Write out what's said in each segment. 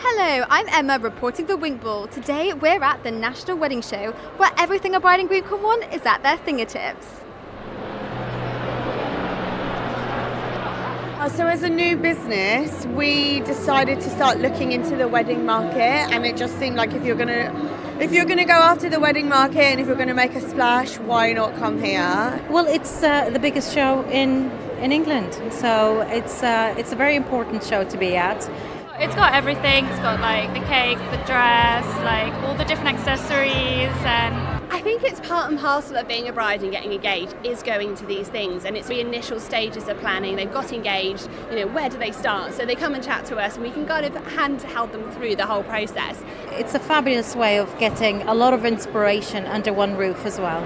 Hello, I'm Emma reporting for Winkball. Today we're at the National Wedding Show where everything a bride and groom can want is at their fingertips. Uh, So, as a new business, we decided to start looking into the wedding market, and it just seemed like if you're gonna, if you're gonna go after the wedding market, and if you're gonna make a splash, why not come here? Well, it's uh, the biggest show in in England, so it's uh, it's a very important show to be at. It's got everything. It's got like the cake, the dress, like all the different accessories and I think it's part and parcel of being a bride and getting engaged is going to these things and it's the initial stages of planning. They've got engaged, you know, where do they start? So they come and chat to us and we can kind of hand held them through the whole process. It's a fabulous way of getting a lot of inspiration under one roof as well.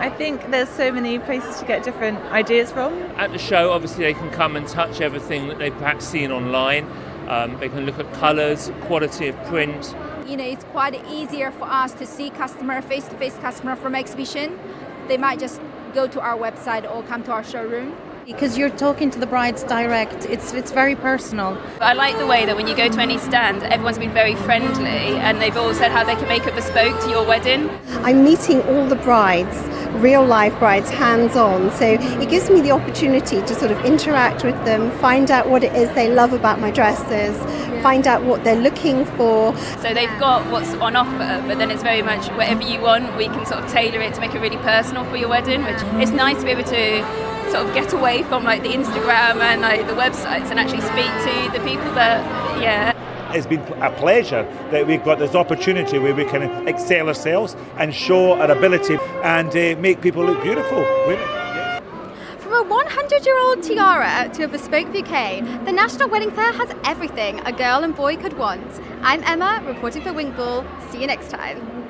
I think there's so many places to get different ideas from. At the show, obviously, they can come and touch everything that they've perhaps seen online. Um, they can look at colours, quality of print. You know, it's quite easier for us to see customer, face-to-face customer from exhibition. They might just go to our website or come to our showroom. Because you're talking to the brides direct, it's it's very personal. I like the way that when you go to any stand, everyone's been very friendly and they've all said how they can make it bespoke to your wedding. I'm meeting all the brides, real life brides, hands on. So it gives me the opportunity to sort of interact with them, find out what it is they love about my dresses, find out what they're looking for. So they've got what's on offer, but then it's very much whatever you want, we can sort of tailor it to make it really personal for your wedding, which it's nice to be able to sort of get away from like the Instagram and like the websites and actually speak to the people that, yeah. It's been a pleasure that we've got this opportunity where we can excel ourselves and show our ability and uh, make people look beautiful. From a 100 year old tiara to a bespoke bouquet, the National Wedding Fair has everything a girl and boy could want. I'm Emma, reporting for Winkball. See you next time.